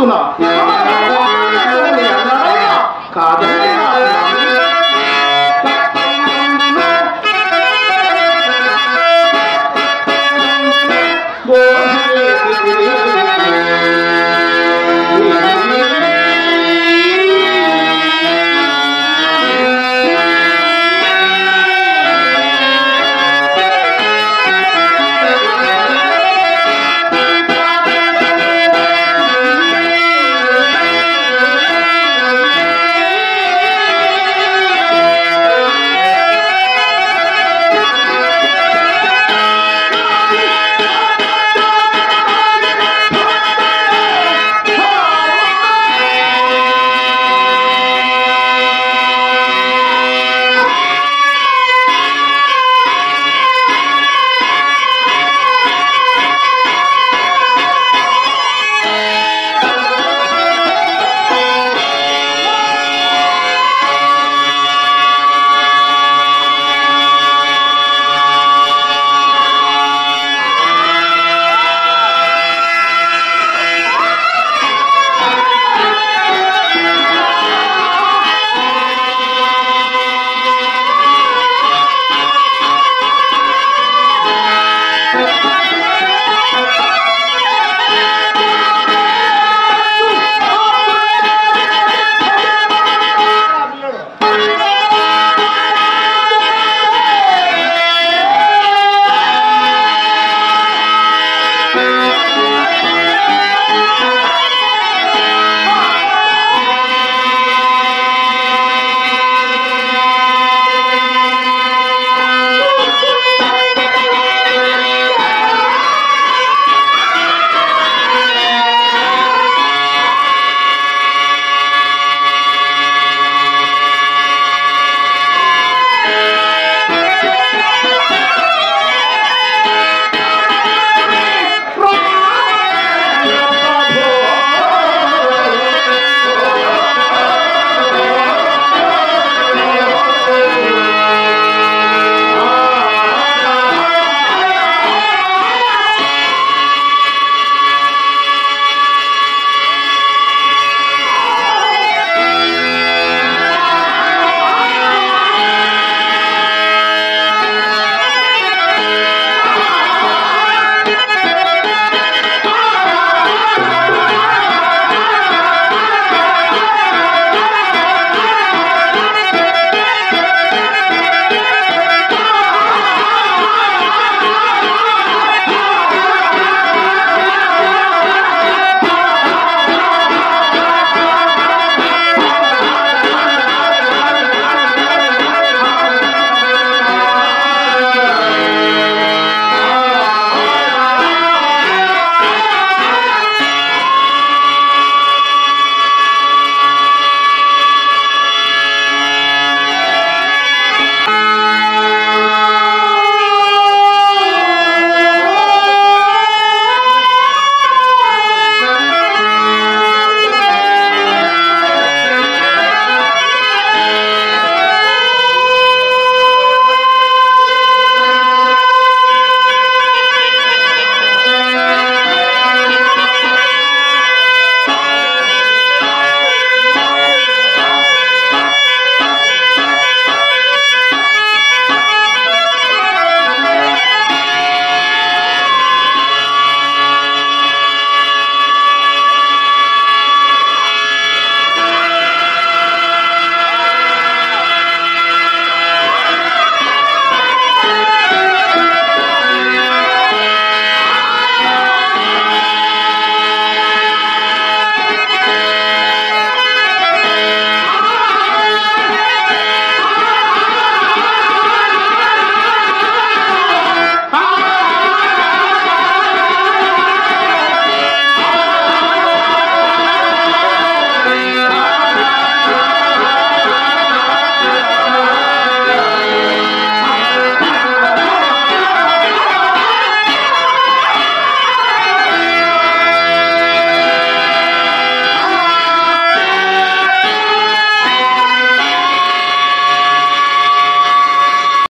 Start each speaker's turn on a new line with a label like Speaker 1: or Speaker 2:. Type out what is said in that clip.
Speaker 1: トー